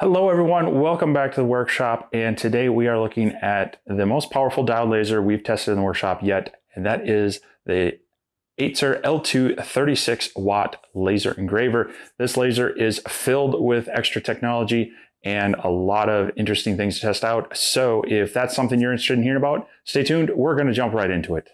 Hello everyone, welcome back to the workshop and today we are looking at the most powerful diode laser we've tested in the workshop yet and that is the Atezr L2 36 watt laser engraver. This laser is filled with extra technology and a lot of interesting things to test out. So if that's something you're interested in hearing about, stay tuned, we're gonna jump right into it.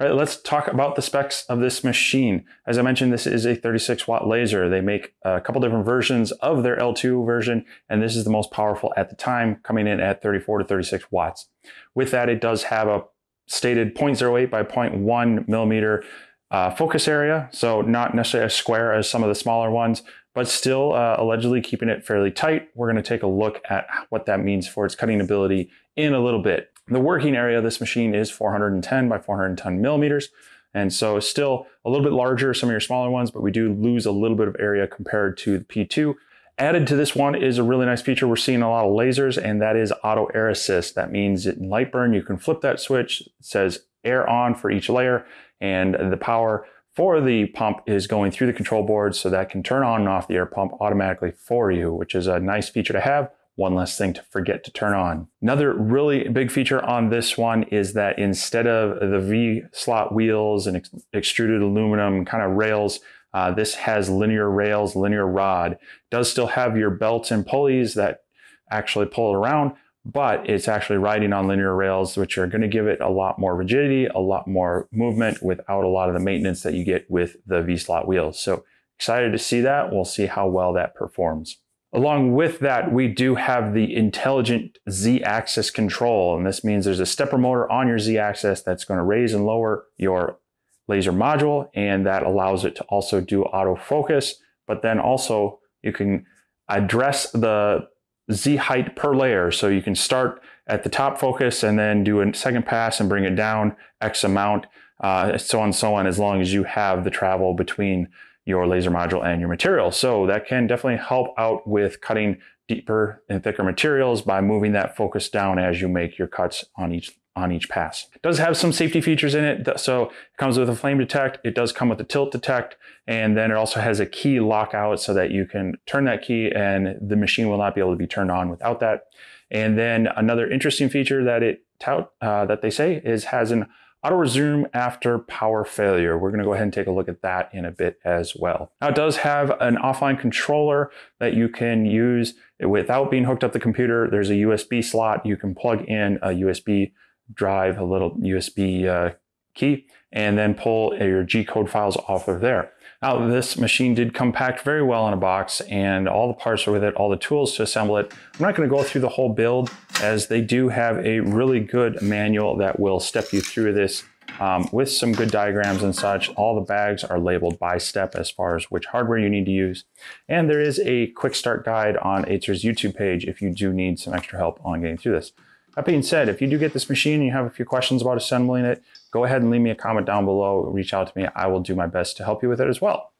All right, let's talk about the specs of this machine. As I mentioned, this is a 36 watt laser. They make a couple different versions of their L2 version, and this is the most powerful at the time, coming in at 34 to 36 watts. With that, it does have a stated 0.08 by 0.1 millimeter uh, focus area, so not necessarily as square as some of the smaller ones, but still uh, allegedly keeping it fairly tight. We're going to take a look at what that means for its cutting ability in a little bit. The working area of this machine is 410 by 410 millimeters. And so still a little bit larger, some of your smaller ones, but we do lose a little bit of area compared to the P2. Added to this one is a really nice feature. We're seeing a lot of lasers and that is auto air assist. That means in Lightburn, you can flip that switch. It says air on for each layer and the power for the pump is going through the control board so that can turn on and off the air pump automatically for you, which is a nice feature to have one less thing to forget to turn on. Another really big feature on this one is that instead of the V slot wheels and ex extruded aluminum kind of rails, uh, this has linear rails, linear rod. Does still have your belts and pulleys that actually pull it around, but it's actually riding on linear rails, which are going to give it a lot more rigidity, a lot more movement without a lot of the maintenance that you get with the V slot wheels. So excited to see that. We'll see how well that performs. Along with that, we do have the intelligent Z-axis control. And this means there's a stepper motor on your Z-axis that's going to raise and lower your laser module. And that allows it to also do autofocus. But then also you can address the Z height per layer. So you can start at the top focus and then do a second pass and bring it down X amount, uh, so on and so on, as long as you have the travel between your laser module and your material. So that can definitely help out with cutting deeper and thicker materials by moving that focus down as you make your cuts on each on each pass. It does have some safety features in it. So it comes with a flame detect. It does come with a tilt detect. And then it also has a key lockout so that you can turn that key and the machine will not be able to be turned on without that. And then another interesting feature that it tout, uh, that they say is has an Auto resume after power failure. We're gonna go ahead and take a look at that in a bit as well. Now it does have an offline controller that you can use without being hooked up to the computer. There's a USB slot. You can plug in a USB drive, a little USB uh, key, and then pull your G-code files off of there. Now, this machine did come packed very well in a box and all the parts are with it, all the tools to assemble it. I'm not gonna go through the whole build as they do have a really good manual that will step you through this um, with some good diagrams and such. All the bags are labeled by step as far as which hardware you need to use. And there is a quick start guide on Atezr's YouTube page if you do need some extra help on getting through this. That being said, if you do get this machine and you have a few questions about assembling it, go ahead and leave me a comment down below. Reach out to me. I will do my best to help you with it as well.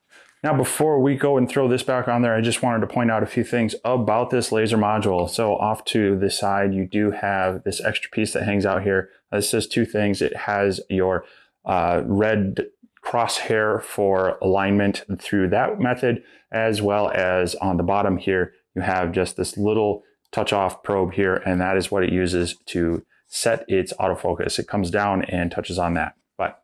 Now, before we go and throw this back on there, I just wanted to point out a few things about this laser module. So off to the side, you do have this extra piece that hangs out here. This says two things. It has your uh, red crosshair for alignment through that method, as well as on the bottom here, you have just this little touch off probe here, and that is what it uses to set its autofocus. It comes down and touches on that. But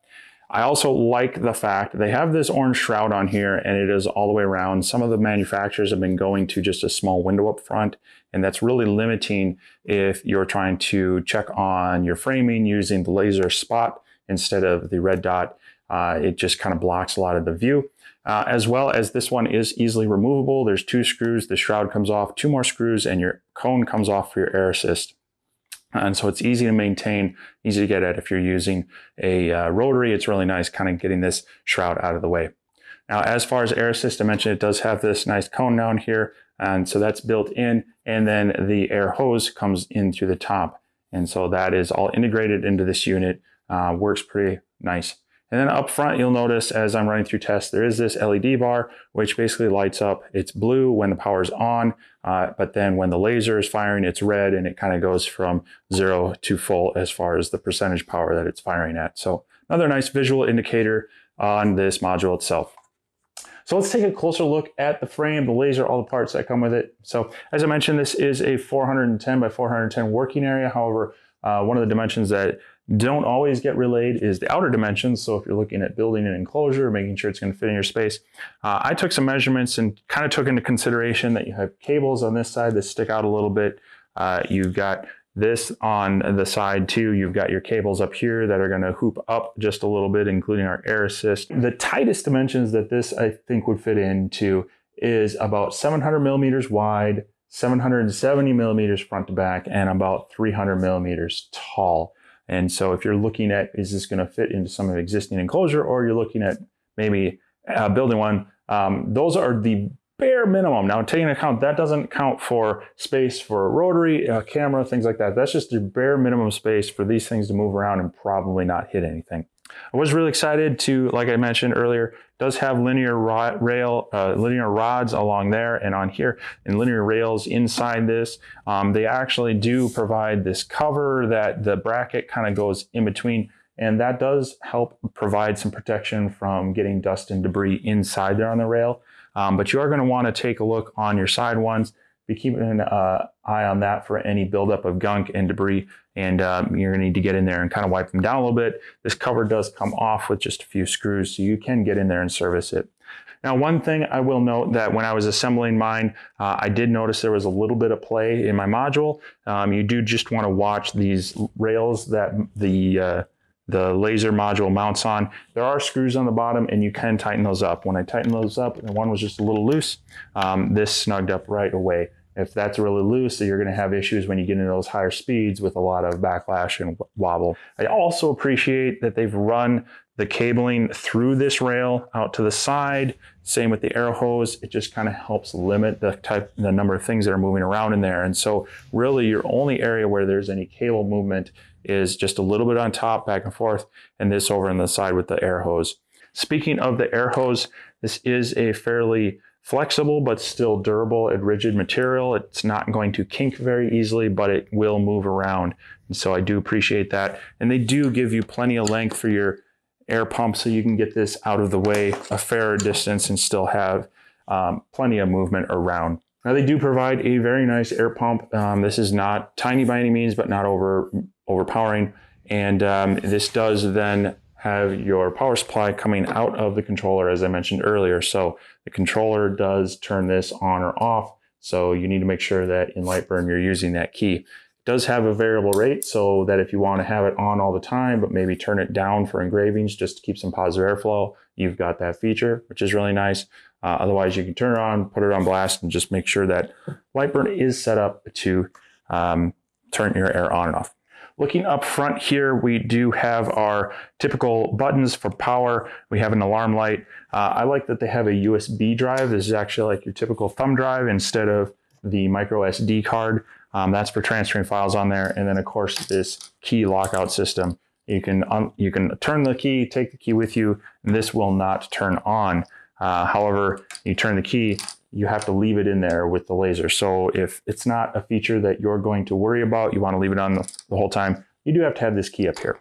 I also like the fact they have this orange shroud on here and it is all the way around. Some of the manufacturers have been going to just a small window up front and that's really limiting if you're trying to check on your framing using the laser spot instead of the red dot. Uh, it just kind of blocks a lot of the view. Uh, as well as this one is easily removable. There's two screws, the shroud comes off, two more screws, and your cone comes off for your air assist. And so it's easy to maintain, easy to get at if you're using a uh, rotary. It's really nice kind of getting this shroud out of the way. Now, as far as air assist, I mentioned it does have this nice cone down here. And so that's built in. And then the air hose comes in through the top. And so that is all integrated into this unit. Uh, works pretty nice. And then up front, you'll notice as I'm running through tests, there is this LED bar, which basically lights up. It's blue when the power is on, uh, but then when the laser is firing, it's red and it kind of goes from zero to full as far as the percentage power that it's firing at. So another nice visual indicator on this module itself. So let's take a closer look at the frame, the laser, all the parts that come with it. So as I mentioned, this is a 410 by 410 working area. However, uh, one of the dimensions that don't always get relayed is the outer dimensions. So if you're looking at building an enclosure, making sure it's going to fit in your space. Uh, I took some measurements and kind of took into consideration that you have cables on this side that stick out a little bit. Uh, you've got this on the side too. You've got your cables up here that are going to hoop up just a little bit, including our air assist. The tightest dimensions that this I think would fit into is about 700 millimeters wide, 770 millimeters front to back, and about 300 millimeters tall. And so if you're looking at, is this going to fit into some of existing enclosure, or you're looking at maybe uh, building one, um, those are the bare minimum. Now, taking account that doesn't count for space for a rotary, a camera, things like that. That's just the bare minimum space for these things to move around and probably not hit anything. I was really excited to, like I mentioned earlier, does have linear rail, uh, linear rods along there and on here, and linear rails inside this. Um, they actually do provide this cover that the bracket kind of goes in between, and that does help provide some protection from getting dust and debris inside there on the rail. Um, but you are going to want to take a look on your side ones be keeping an uh, eye on that for any buildup of gunk and debris. And um, you're to need to get in there and kind of wipe them down a little bit. This cover does come off with just a few screws, so you can get in there and service it. Now, one thing I will note that when I was assembling mine, uh, I did notice there was a little bit of play in my module. Um, you do just want to watch these rails that the uh, the laser module mounts on. There are screws on the bottom and you can tighten those up. When I tightened those up, the one was just a little loose. Um, this snugged up right away. If that's really loose, you're going to have issues when you get into those higher speeds with a lot of backlash and wobble. I also appreciate that they've run the cabling through this rail out to the side. Same with the air hose. It just kind of helps limit the type, the number of things that are moving around in there. And so really your only area where there's any cable movement is just a little bit on top, back and forth, and this over on the side with the air hose. Speaking of the air hose, this is a fairly flexible but still durable and rigid material. It's not going to kink very easily, but it will move around. And so I do appreciate that. And they do give you plenty of length for your air pump so you can get this out of the way a fair distance and still have um, plenty of movement around. Now they do provide a very nice air pump. Um, this is not tiny by any means, but not over overpowering. And um, this does then have your power supply coming out of the controller, as I mentioned earlier. So the controller does turn this on or off. So you need to make sure that in Lightburn you're using that key. It does have a variable rate so that if you want to have it on all the time, but maybe turn it down for engravings just to keep some positive airflow, you've got that feature, which is really nice. Uh, otherwise, you can turn it on, put it on blast, and just make sure that Lightburn is set up to um, turn your air on and off. Looking up front here, we do have our typical buttons for power. We have an alarm light. Uh, I like that they have a USB drive. This is actually like your typical thumb drive instead of the micro SD card. Um, that's for transferring files on there. And then of course this key lockout system. You can, you can turn the key, take the key with you, and this will not turn on. Uh, however, you turn the key, you have to leave it in there with the laser. So if it's not a feature that you're going to worry about, you want to leave it on the, the whole time, you do have to have this key up here.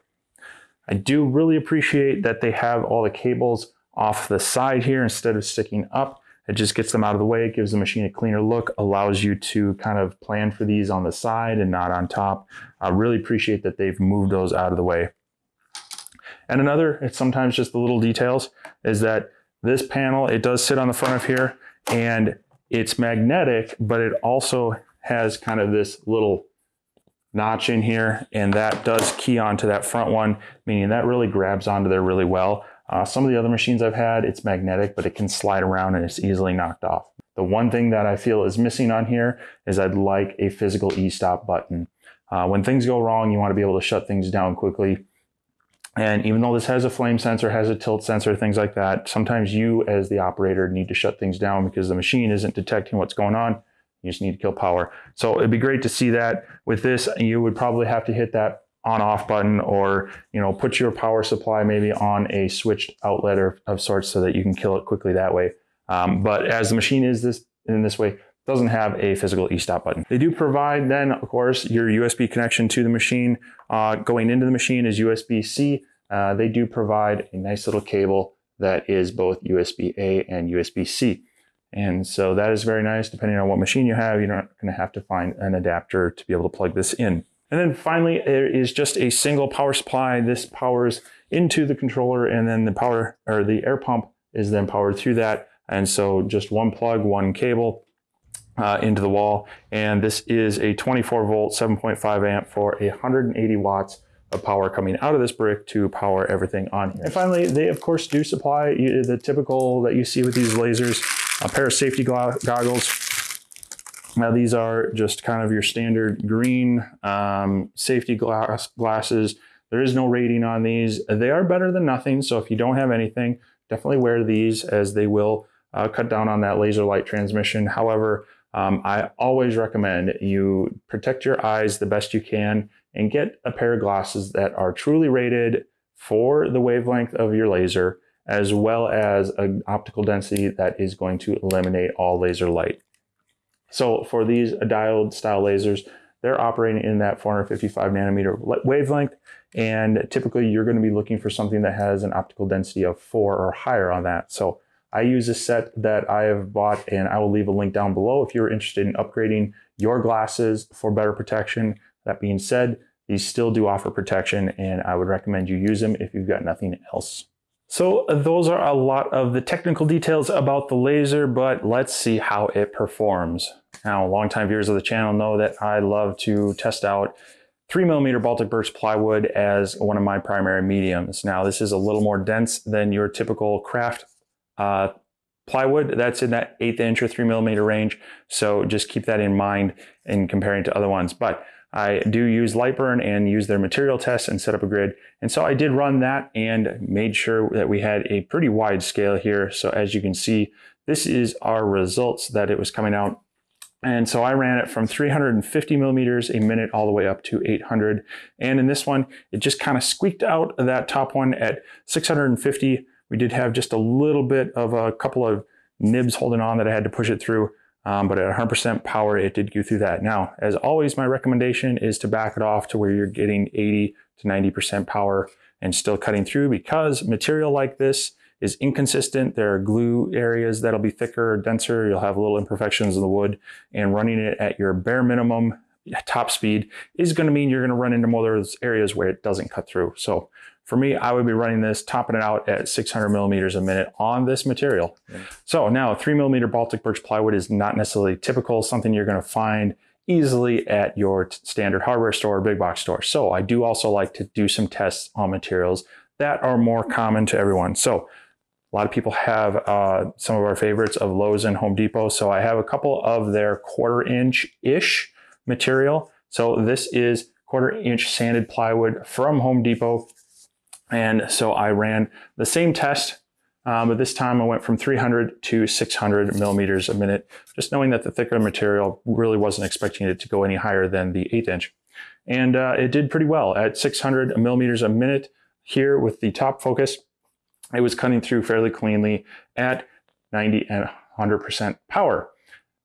I do really appreciate that they have all the cables off the side here instead of sticking up. It just gets them out of the way, it gives the machine a cleaner look, allows you to kind of plan for these on the side and not on top. I really appreciate that they've moved those out of the way. And another, it's sometimes just the little details, is that this panel, it does sit on the front of here and it's magnetic, but it also has kind of this little notch in here and that does key onto that front one, meaning that really grabs onto there really well. Uh, some of the other machines I've had, it's magnetic, but it can slide around and it's easily knocked off. The one thing that I feel is missing on here is I'd like a physical e-stop button. Uh, when things go wrong, you want to be able to shut things down quickly. And even though this has a flame sensor, has a tilt sensor, things like that, sometimes you as the operator need to shut things down because the machine isn't detecting what's going on. You just need to kill power. So it'd be great to see that with this. You would probably have to hit that on off button or, you know, put your power supply maybe on a switched outlet or, of sorts so that you can kill it quickly that way. Um, but as the machine is this in this way, doesn't have a physical e-stop button. They do provide then, of course, your USB connection to the machine. Uh, going into the machine is USB-C. Uh, they do provide a nice little cable that is both USB A and USB C. And so that is very nice. Depending on what machine you have, you're not going to have to find an adapter to be able to plug this in. And then finally, there is just a single power supply. This powers into the controller and then the power or the air pump is then powered through that. And so just one plug, one cable uh, into the wall. And this is a 24 volt, 7.5 amp for 180 watts of power coming out of this brick to power everything on here. And finally, they of course do supply the typical that you see with these lasers, a pair of safety goggles. Now these are just kind of your standard green um, safety glass glasses. There is no rating on these. They are better than nothing. So if you don't have anything, definitely wear these as they will uh, cut down on that laser light transmission. However, um, I always recommend you protect your eyes the best you can and get a pair of glasses that are truly rated for the wavelength of your laser, as well as an optical density that is going to eliminate all laser light. So for these diode style lasers, they're operating in that 455 nanometer wavelength. And typically you're going to be looking for something that has an optical density of four or higher on that. So I use a set that I have bought and I will leave a link down below if you're interested in upgrading your glasses for better protection. That being said, these still do offer protection and I would recommend you use them if you've got nothing else. So those are a lot of the technical details about the laser, but let's see how it performs. Now, longtime viewers of the channel know that I love to test out three millimeter Baltic birch plywood as one of my primary mediums. Now, this is a little more dense than your typical craft uh, plywood that's in that eighth inch or three millimeter range. So just keep that in mind in comparing to other ones. But I do use Lightburn and use their material tests and set up a grid. And so I did run that and made sure that we had a pretty wide scale here. So as you can see, this is our results that it was coming out. And so I ran it from 350 millimeters a minute all the way up to 800. And in this one, it just kind of squeaked out that top one at 650 we did have just a little bit of a couple of nibs holding on that I had to push it through, um, but at 100% power, it did go through that. Now, as always, my recommendation is to back it off to where you're getting 80 to 90% power and still cutting through because material like this is inconsistent. There are glue areas that'll be thicker or denser. You'll have little imperfections in the wood and running it at your bare minimum top speed is going to mean you're going to run into more of those areas where it doesn't cut through. So for me, I would be running this, topping it out at 600 millimeters a minute on this material. Yeah. So now three millimeter Baltic birch plywood is not necessarily typical, something you're going to find easily at your standard hardware store or big box store. So I do also like to do some tests on materials that are more common to everyone. So a lot of people have uh, some of our favorites of Lowe's and Home Depot. So I have a couple of their quarter inch ish material. So this is quarter inch sanded plywood from Home Depot. And so I ran the same test, um, but this time I went from 300 to 600 millimeters a minute, just knowing that the thicker material really wasn't expecting it to go any higher than the eighth inch. And uh, it did pretty well at 600 millimeters a minute here with the top focus. It was cutting through fairly cleanly at 90 and 100% power.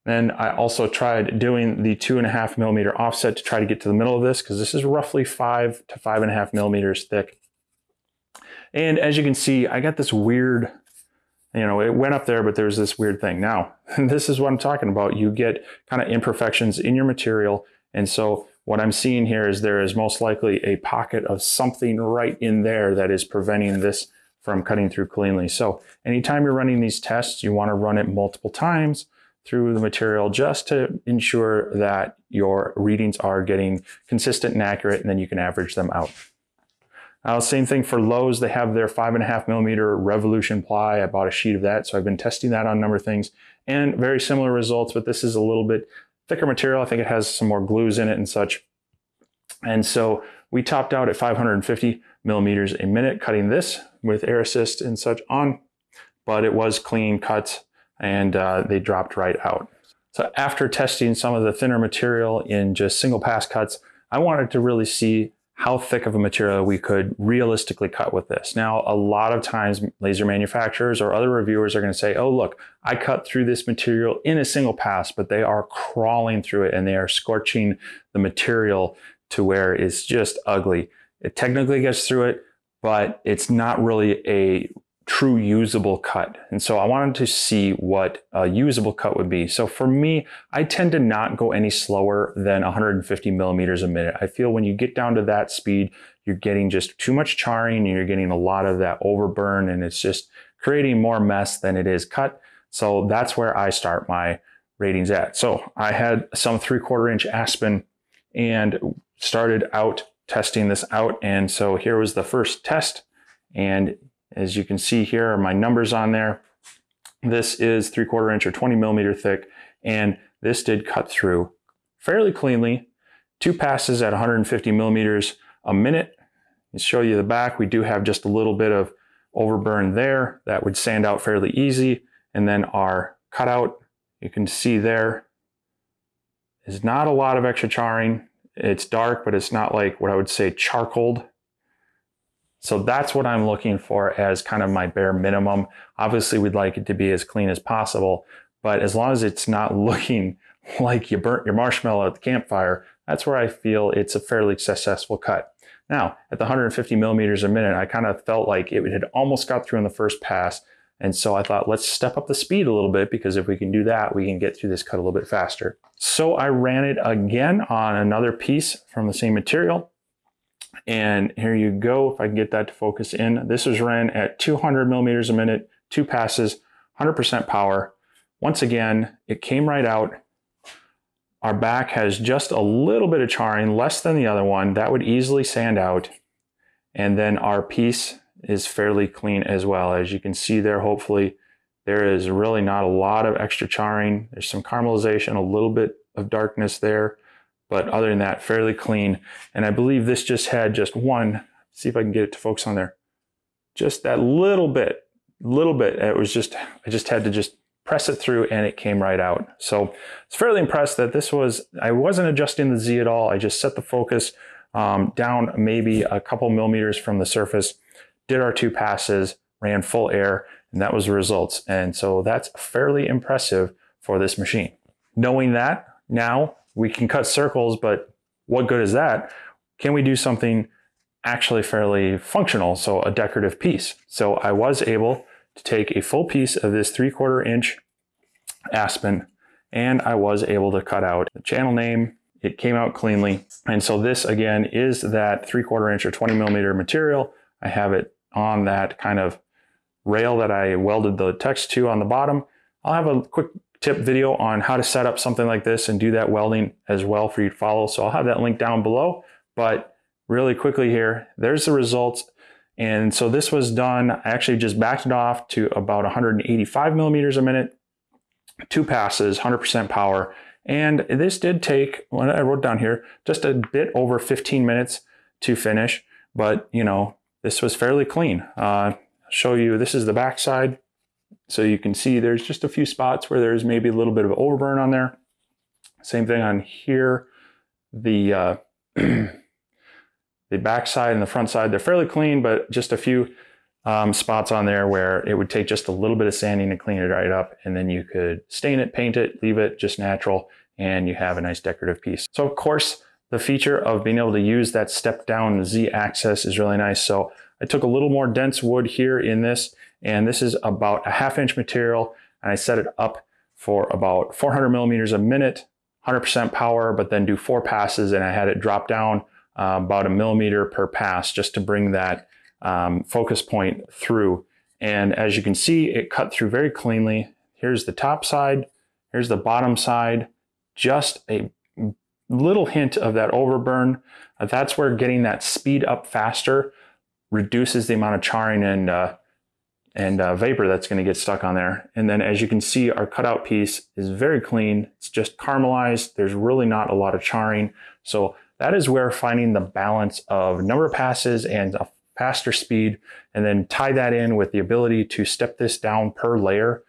Then I also tried doing the two and a half millimeter offset to try to get to the middle of this because this is roughly five to five and a half millimeters thick. And as you can see, I got this weird, you know, it went up there, but there's this weird thing. Now, this is what I'm talking about. You get kind of imperfections in your material. And so what I'm seeing here is there is most likely a pocket of something right in there that is preventing this from cutting through cleanly. So anytime you're running these tests, you want to run it multiple times through the material just to ensure that your readings are getting consistent and accurate, and then you can average them out. Uh, same thing for Lowe's. They have their five and a half millimeter Revolution ply. I bought a sheet of that, so I've been testing that on a number of things, and very similar results. But this is a little bit thicker material. I think it has some more glues in it and such. And so we topped out at 550 millimeters a minute, cutting this with air assist and such on, but it was clean cuts and uh, they dropped right out. So after testing some of the thinner material in just single pass cuts, I wanted to really see how thick of a material we could realistically cut with this. Now, a lot of times laser manufacturers or other reviewers are going to say, oh, look, I cut through this material in a single pass, but they are crawling through it and they are scorching the material to where it's just ugly. It technically gets through it, but it's not really a true usable cut. And so I wanted to see what a usable cut would be. So for me, I tend to not go any slower than 150 millimeters a minute. I feel when you get down to that speed, you're getting just too much charring and you're getting a lot of that overburn and it's just creating more mess than it is cut. So that's where I start my ratings at. So I had some three quarter inch Aspen and started out testing this out. And so here was the first test. And as you can see here are my numbers on there. This is three quarter inch or 20 millimeter thick. And this did cut through fairly cleanly. Two passes at 150 millimeters a minute. To show you the back, we do have just a little bit of overburn there that would sand out fairly easy. And then our cutout, you can see there is not a lot of extra charring. It's dark, but it's not like what I would say charcoaled. So that's what I'm looking for as kind of my bare minimum. Obviously, we'd like it to be as clean as possible, but as long as it's not looking like you burnt your marshmallow at the campfire, that's where I feel it's a fairly successful cut. Now, at the 150 millimeters a minute, I kind of felt like it had almost got through in the first pass. And so I thought, let's step up the speed a little bit because if we can do that, we can get through this cut a little bit faster. So I ran it again on another piece from the same material. And here you go. If I can get that to focus in, this was ran at 200 millimeters a minute, two passes, 100% power. Once again, it came right out. Our back has just a little bit of charring, less than the other one. That would easily sand out. And then our piece is fairly clean as well. As you can see there, hopefully, there is really not a lot of extra charring. There's some caramelization, a little bit of darkness there, but other than that, fairly clean. And I believe this just had just one, see if I can get it to focus on there, just that little bit, little bit. It was just, I just had to just press it through and it came right out. So it's fairly impressed that this was, I wasn't adjusting the Z at all. I just set the focus um, down maybe a couple millimeters from the surface, did our two passes, ran full air, and that was the results. And so that's fairly impressive for this machine. Knowing that now we can cut circles, but what good is that? Can we do something actually fairly functional? So a decorative piece. So I was able to take a full piece of this three quarter inch aspen and I was able to cut out the channel name. It came out cleanly. And so this again is that three quarter inch or 20 millimeter material. I have it on that kind of rail that I welded the text to on the bottom. I'll have a quick tip video on how to set up something like this and do that welding as well for you to follow. So I'll have that link down below. But really quickly here, there's the results. And so this was done, I actually just backed it off to about 185 millimeters a minute, two passes, 100% power. And this did take, what I wrote down here, just a bit over 15 minutes to finish. But, you know, this was fairly clean. Uh, show you, this is the back side. So you can see there's just a few spots where there's maybe a little bit of overburn on there. Same thing on here. The uh, the back side and the front side, they're fairly clean, but just a few um, spots on there where it would take just a little bit of sanding to clean it right up. And then you could stain it, paint it, leave it just natural, and you have a nice decorative piece. So of course, the feature of being able to use that step down Z axis is really nice. So I took a little more dense wood here in this, and this is about a half inch material, and I set it up for about 400 millimeters a minute, 100% power, but then do four passes, and I had it drop down uh, about a millimeter per pass just to bring that um, focus point through. And as you can see, it cut through very cleanly. Here's the top side, here's the bottom side, just a little hint of that overburn. Uh, that's where getting that speed up faster reduces the amount of charring and uh, and uh, vapor that's going to get stuck on there. And then as you can see, our cutout piece is very clean. It's just caramelized. There's really not a lot of charring. So that is where finding the balance of number of passes and a faster speed, and then tie that in with the ability to step this down per layer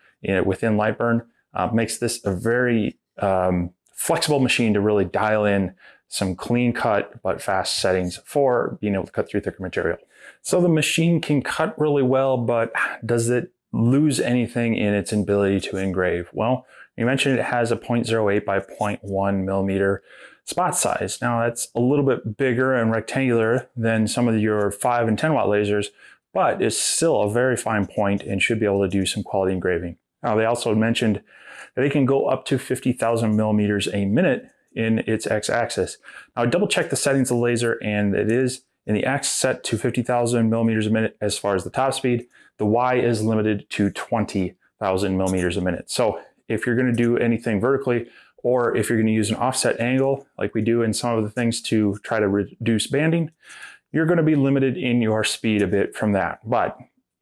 within Lightburn uh, makes this a very um, flexible machine to really dial in some clean cut but fast settings for being able to cut through thicker material. So the machine can cut really well, but does it lose anything in its ability to engrave? Well, you mentioned it has a 0.08 by 0.1 millimeter spot size. Now that's a little bit bigger and rectangular than some of your 5 and 10 watt lasers, but it's still a very fine point and should be able to do some quality engraving. Now, they also mentioned that it can go up to 50,000 millimeters a minute in its x-axis. Now, I double check the settings of the laser and it is in the X set to 50,000 millimeters a minute as far as the top speed. The Y is limited to 20,000 millimeters a minute. So if you're gonna do anything vertically, or if you're gonna use an offset angle, like we do in some of the things to try to reduce banding, you're gonna be limited in your speed a bit from that. But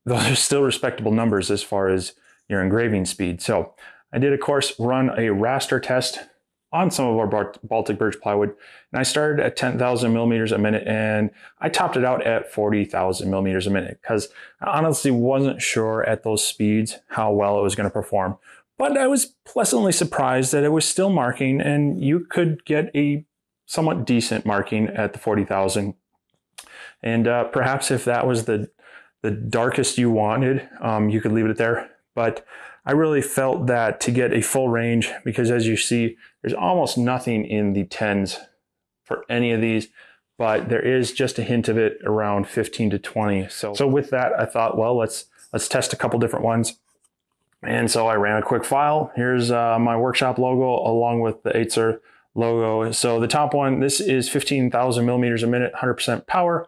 those are still respectable numbers as far as your engraving speed. So I did, of course, run a raster test on some of our Baltic birch plywood. And I started at 10,000 millimeters a minute and I topped it out at 40,000 millimeters a minute because I honestly wasn't sure at those speeds how well it was going to perform. But I was pleasantly surprised that it was still marking and you could get a somewhat decent marking at the 40,000. And uh, perhaps if that was the, the darkest you wanted, um, you could leave it there. But I really felt that to get a full range, because as you see, there's almost nothing in the tens for any of these, but there is just a hint of it around 15 to 20. So, so with that, I thought, well, let's let's test a couple different ones. And so I ran a quick file. Here's uh, my workshop logo along with the Atezr logo. So the top one, this is 15,000 millimeters a minute, 100% power.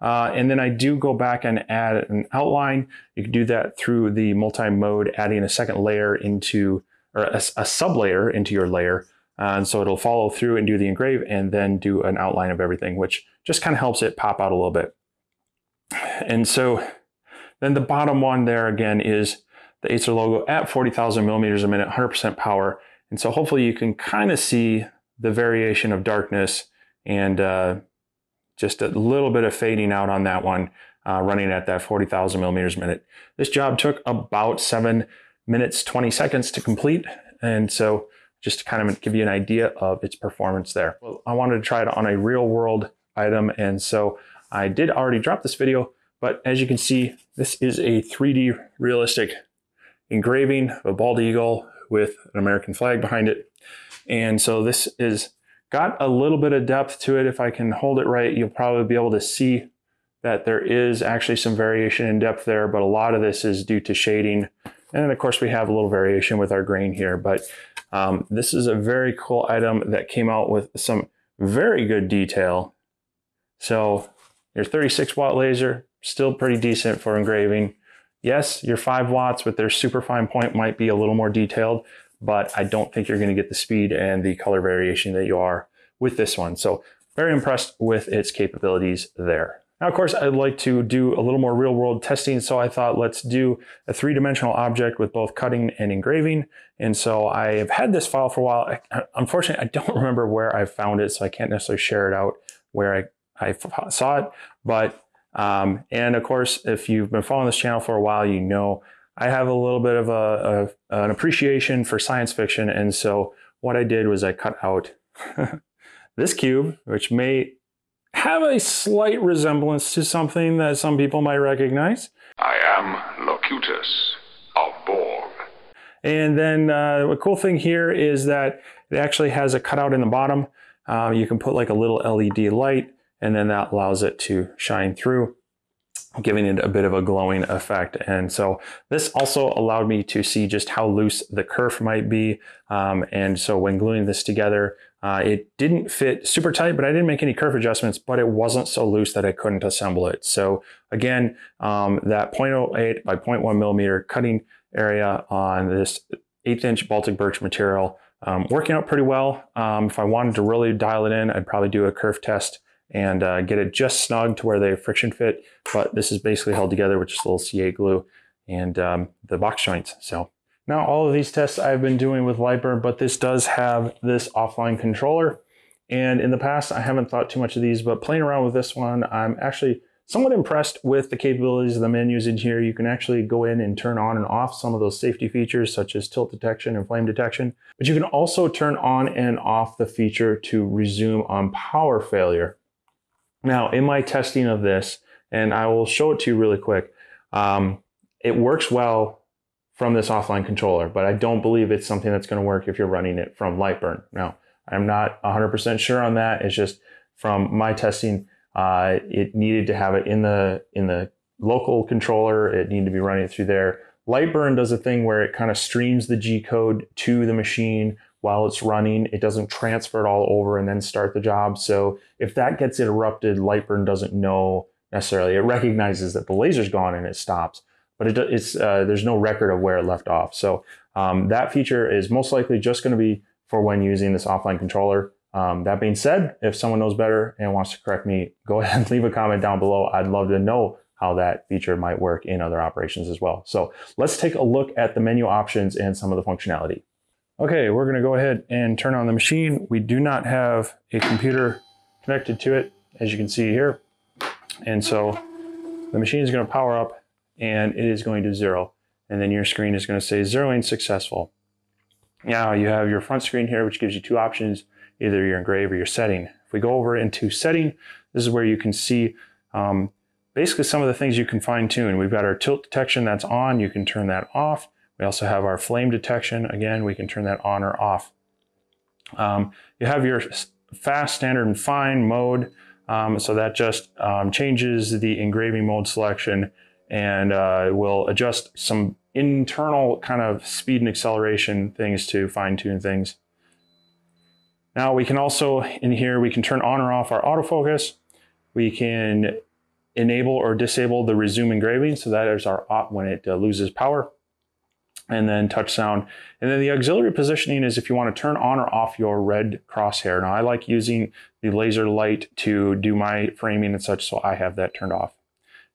Uh, and then I do go back and add an outline. You can do that through the multi-mode, adding a second layer into, or a, a sub-layer into your layer. Uh, and so it'll follow through and do the engrave and then do an outline of everything, which just kind of helps it pop out a little bit. And so then the bottom one there again is the Atezr logo at 40,000 millimeters a minute, 100% power. And so hopefully you can kind of see the variation of darkness and uh, just a little bit of fading out on that one, uh, running at that 40,000 millimeters a minute. This job took about seven minutes, 20 seconds to complete. And so just to kind of give you an idea of its performance there. Well, I wanted to try it on a real world item. And so I did already drop this video, but as you can see, this is a 3D realistic engraving of a bald eagle with an American flag behind it. And so this is got a little bit of depth to it. If I can hold it right, you'll probably be able to see that there is actually some variation in depth there, but a lot of this is due to shading. And then of course we have a little variation with our grain here, but um, this is a very cool item that came out with some very good detail. So your 36 watt laser, still pretty decent for engraving. Yes, your five watts with their super fine point might be a little more detailed, but I don't think you're going to get the speed and the color variation that you are with this one. So very impressed with its capabilities there. Now, of course, I'd like to do a little more real world testing. So I thought let's do a three dimensional object with both cutting and engraving. And so I have had this file for a while. I, unfortunately, I don't remember where I found it, so I can't necessarily share it out where I, I saw it. But, um, and of course, if you've been following this channel for a while, you know I have a little bit of a, a, an appreciation for science fiction. And so what I did was I cut out this cube, which may have a slight resemblance to something that some people might recognize. I am Locutus of Borg. And then uh, a cool thing here is that it actually has a cutout in the bottom. Uh, you can put like a little LED light and then that allows it to shine through giving it a bit of a glowing effect. And so this also allowed me to see just how loose the kerf might be. Um, and so when gluing this together, uh, it didn't fit super tight, but I didn't make any kerf adjustments, but it wasn't so loose that I couldn't assemble it. So again, um, that 0.08 by 0.1 millimeter cutting area on this eighth inch Baltic birch material, um, working out pretty well. Um, if I wanted to really dial it in, I'd probably do a kerf test and uh, get it just snug to where they friction fit. But this is basically held together with just a little CA glue and um, the box joints. So now all of these tests I've been doing with Lightburn, but this does have this offline controller. And in the past, I haven't thought too much of these, but playing around with this one, I'm actually somewhat impressed with the capabilities of the menus in here. You can actually go in and turn on and off some of those safety features such as tilt detection and flame detection, but you can also turn on and off the feature to resume on power failure. Now, in my testing of this, and I will show it to you really quick, um, it works well from this offline controller, but I don't believe it's something that's going to work if you're running it from Lightburn. Now, I'm not 100% sure on that. It's just from my testing, uh, it needed to have it in the in the local controller. It needed to be running it through there. Lightburn does a thing where it kind of streams the G code to the machine while it's running. It doesn't transfer it all over and then start the job. So if that gets interrupted, Lightburn doesn't know necessarily. It recognizes that the laser's gone and it stops, but it, it's uh, there's no record of where it left off. So um, that feature is most likely just going to be for when using this offline controller. Um, that being said, if someone knows better and wants to correct me, go ahead and leave a comment down below. I'd love to know how that feature might work in other operations as well. So let's take a look at the menu options and some of the functionality. Okay, we're gonna go ahead and turn on the machine. We do not have a computer connected to it, as you can see here. And so the machine is gonna power up and it is going to zero. And then your screen is gonna say zeroing successful. Now you have your front screen here, which gives you two options, either your engrave or your setting. If we go over into setting, this is where you can see um, basically some of the things you can fine tune. We've got our tilt detection that's on. You can turn that off. We also have our flame detection. Again, we can turn that on or off. Um, you have your fast, standard, and fine mode. Um, so that just um, changes the engraving mode selection and uh, will adjust some internal kind of speed and acceleration things to fine tune things. Now we can also, in here, we can turn on or off our autofocus. We can enable or disable the resume engraving. So that is our op when it uh, loses power. And then touch sound. And then the auxiliary positioning is if you want to turn on or off your red crosshair. Now I like using the laser light to do my framing and such, so I have that turned off.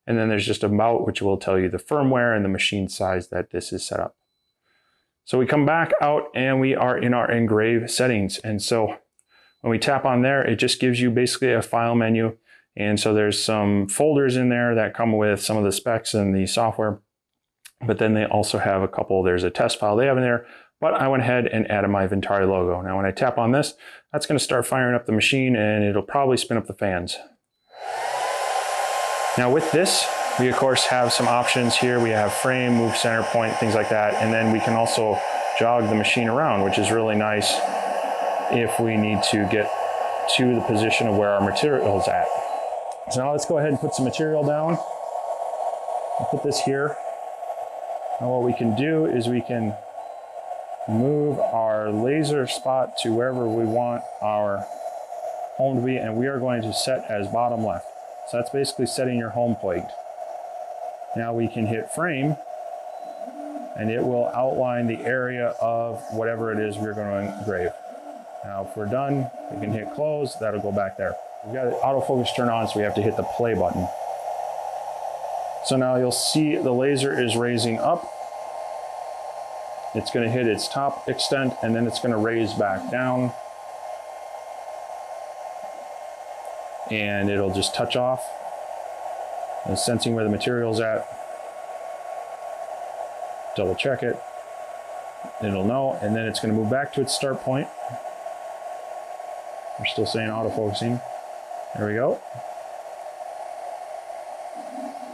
And then there's just a mount which will tell you the firmware and the machine size that this is set up. So we come back out and we are in our engrave settings. And so when we tap on there, it just gives you basically a file menu and so there's some folders in there that come with some of the specs and the software. But then they also have a couple, there's a test file they have in there, but I went ahead and added my Vintauri logo. Now when I tap on this, that's gonna start firing up the machine and it'll probably spin up the fans. Now with this, we of course have some options here. We have frame, move center point, things like that. And then we can also jog the machine around, which is really nice if we need to get to the position of where our material is at. So now let's go ahead and put some material down. I'll put this here. Now what we can do is we can move our laser spot to wherever we want our home to be, and we are going to set as bottom left. So that's basically setting your home point. Now we can hit frame, and it will outline the area of whatever it is we're going to engrave. Now if we're done, we can hit close, that'll go back there. We've got autofocus turned on, so we have to hit the play button. So now you'll see the laser is raising up. It's going to hit its top extent and then it's going to raise back down. And it'll just touch off. And sensing where the material's at. Double check it. It'll know, and then it's going to move back to its start point. We're still saying autofocusing. There we go.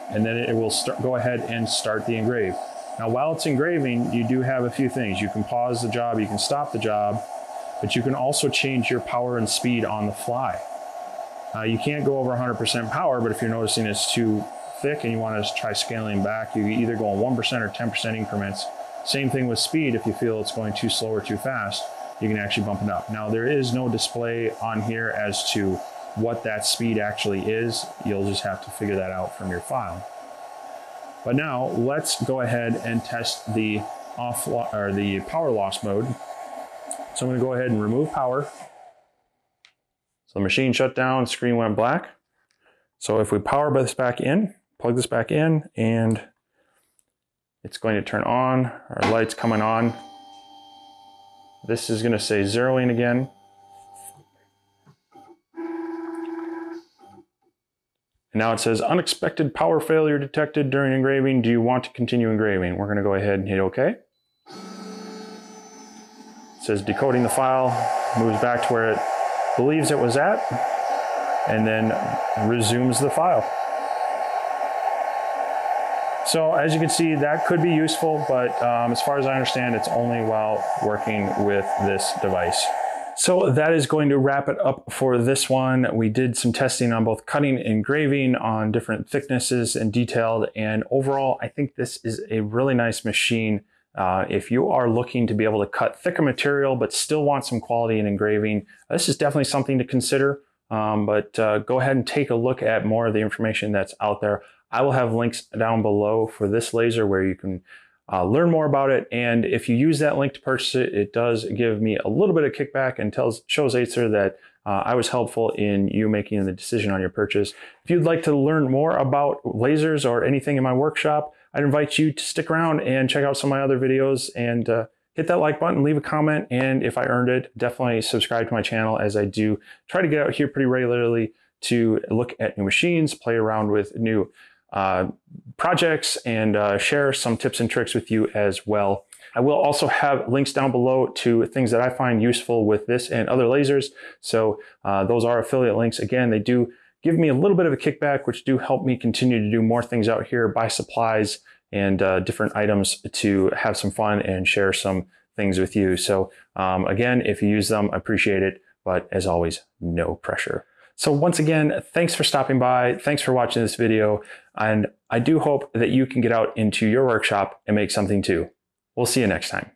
And then it will start, go ahead and start the engrave. Now, while it's engraving, you do have a few things. You can pause the job, you can stop the job, but you can also change your power and speed on the fly. Uh, you can't go over 100% power, but if you're noticing it's too thick and you want to try scaling back, you either go in 1% or 10% increments. Same thing with speed. If you feel it's going too slow or too fast, you can actually bump it up. Now, there is no display on here as to what that speed actually is. You'll just have to figure that out from your file. But now let's go ahead and test the off or the power loss mode. So I'm going to go ahead and remove power. So the machine shut down, screen went black. So if we power this back in, plug this back in, and it's going to turn on, our light's coming on. This is going to say zeroing again. And now it says unexpected power failure detected during engraving. Do you want to continue engraving? We're going to go ahead and hit OK. It says decoding the file, moves back to where it believes it was at, and then resumes the file. So as you can see, that could be useful, but um, as far as I understand, it's only while working with this device. So that is going to wrap it up for this one. We did some testing on both cutting and engraving on different thicknesses and detailed. And overall, I think this is a really nice machine. Uh, if you are looking to be able to cut thicker material but still want some quality in engraving, this is definitely something to consider. Um, but uh, go ahead and take a look at more of the information that's out there. I will have links down below for this laser where you can uh, learn more about it. And if you use that link to purchase it, it does give me a little bit of kickback and tells shows Atezr that uh, I was helpful in you making the decision on your purchase. If you'd like to learn more about lasers or anything in my workshop, I'd invite you to stick around and check out some of my other videos and uh, hit that like button, leave a comment, and if I earned it, definitely subscribe to my channel as I do try to get out here pretty regularly to look at new machines, play around with new uh, projects, and uh, share some tips and tricks with you as well. I will also have links down below to things that I find useful with this and other lasers. So uh, those are affiliate links. Again, they do give me a little bit of a kickback, which do help me continue to do more things out here, buy supplies and uh, different items to have some fun and share some things with you. So um, again, if you use them, I appreciate it. But as always, no pressure. So once again, thanks for stopping by. Thanks for watching this video. And I do hope that you can get out into your workshop and make something too. We'll see you next time.